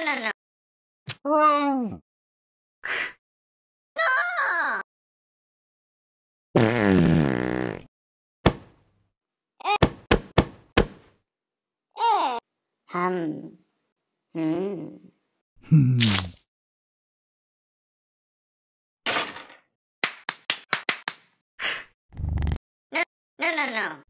No, no, no. Oh. Hum. Hmm. Hmm. No, no, no.